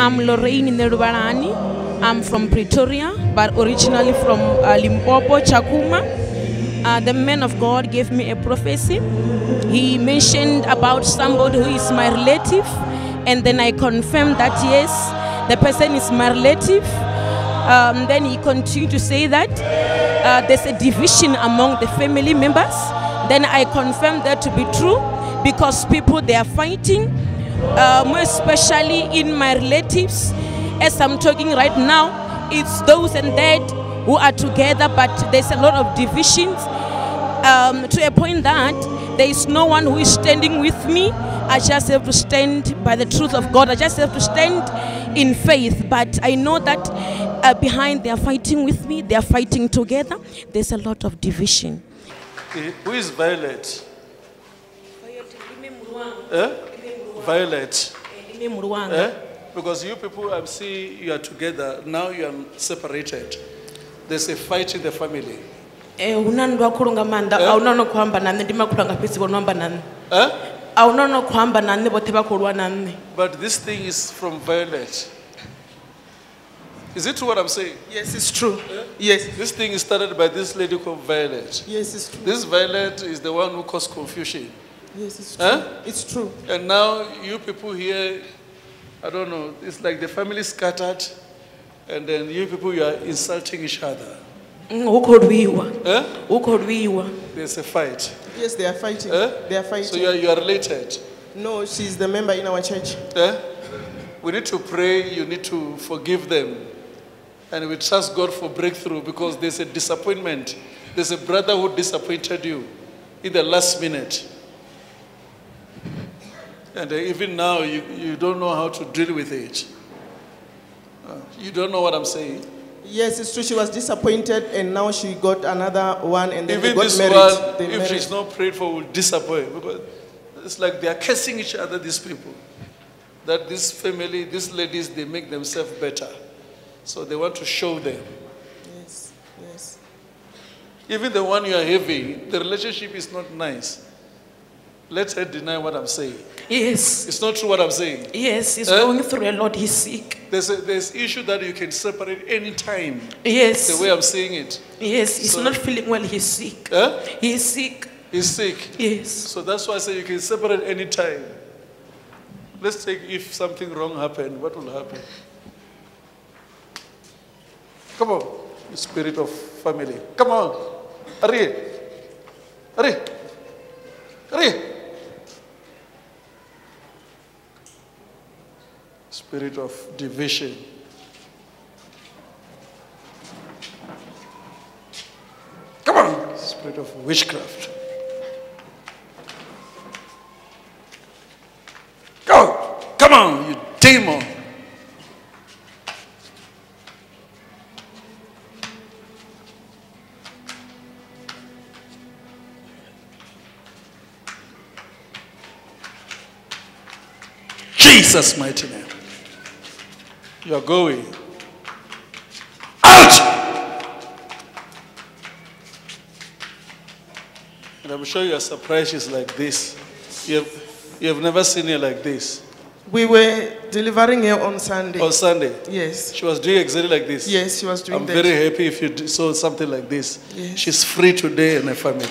I'm Lorraine Nerubarani. I'm from Pretoria, but originally from uh, Limpopo, Chakuma. Uh, the man of God gave me a prophecy. He mentioned about somebody who is my relative, and then I confirmed that yes, the person is my relative. Um, then he continued to say that uh, there's a division among the family members. Then I confirmed that to be true because people they are fighting, uh, more especially in my relatives. As I'm talking right now, it's those and that who are together, but there's a lot of divisions um, to a point that there is no one who is standing with me. I just have to stand by the truth of God. I just have to stand in faith. But I know that uh, behind they are fighting with me, they are fighting together. There's a lot of division. Who is Violet? Eh? Violet. Eh? Because you people, I see you are together, now you are separated. There's a fight in the family. Eh, huna nndwa khulu nga maanḓa Eh? ahuna no khou amba na nṋe ndi makhulu anga fhedzi vho no amba na nṋe Eh? ahuna no khou amba na nṋe vhoṱhe vha khou lwa na nṋe But this thing is from Violet. Is it true what I'm saying? yes it's true yes This thing is started by this lady called Violet. yes it's true This Violet is the one who caused confusion. Yes it's true Eh? it's true And now you people here, I don't know, it's like the family scattered, and then you people you are insulting each other. Mm, hu khou lwiwa hu khou lwiwa There's a fight. Yes, they are fighting. Eh? They are So fighting. you are, you are related. No, she's the member in our church. Eh? We need to pray, you need to forgive them. And we trust God for breakthrough because there's a disappointment. There's a brother who disappointed you in the last minute. And uh, even now, you, you don't know how to deal with it. Uh, you don't know what I'm saying. Yes, it's true. She was disappointed, and now she got another one, and then Even they got this married. one, They if married. she's not prayed for, will disappoint because it's like they are cursing each other, these people. That this family, these ladies, they make themselves better. So they want to show them. Yes, yes. Even the one you are having, the relationship is not nice. Let her deny what I'm saying. yes It's not true what I'm saying. yes he's Eh? going through a lot he's sick There's a, there's issue that you can separate any time. yes The way I'm saying it. yes he's So- not feeling well he's sick Eh? he's sick He's sick. yes So that's why I say you can separate any time. Let's take if something wrong happened, what will happen? Come on, spirit of family. Come on. Hurry. Hurry. Spirit of division. Come on. Spirit of witchcraft. Go! Come on, you demon! Jesus' mighty name. You are going. Out! And I'm sure you are surprised she's like this. You have, you have never seen her like this. We were delivering her on Sunday. On Sunday, Yes, she was doing exactly like this. yes, she was doing I'm that. very happy if you saw something like this. Yes. She's free today and her family.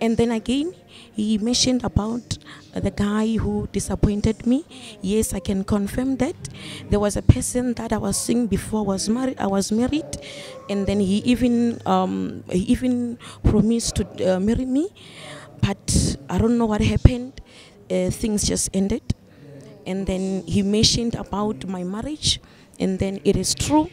And then again, he mentioned about the guy who disappointed me. Yes, I can confirm that. There was a person that I was seeing before was married. I was married, and then he even um, he even promised to uh, marry me, but I don't know what happened. Uh, things just ended, and then he mentioned about my marriage, and then it is true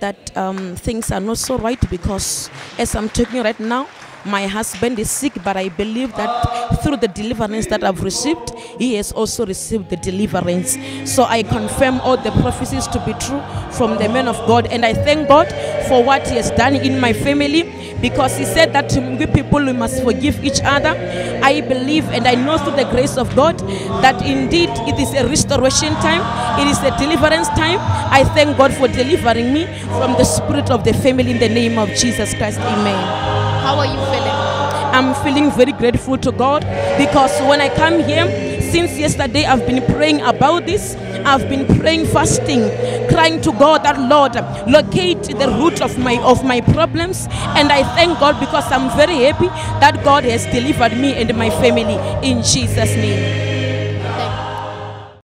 that um, things are not so right because as I'm talking right now, my husband is sick, but I believe that through the deliverance that I've received, he has also received the deliverance. So I confirm all the prophecies to be true from the man of God, and I thank God for what he has done in my family because he said that we people we must forgive each other. I believe and I know through the grace of God that indeed it is a restoration time, it is a deliverance time. I thank God for delivering me from the spirit of the family in the name of Jesus Christ. Amen. How are you feeling? I'm feeling very grateful to God because when I come here, since yesterday I've been praying about this. I've been praying, fasting, crying to God that Lord locate the root of my of my problems. And I thank God because I'm very happy that God has delivered me and my family in Jesus' name.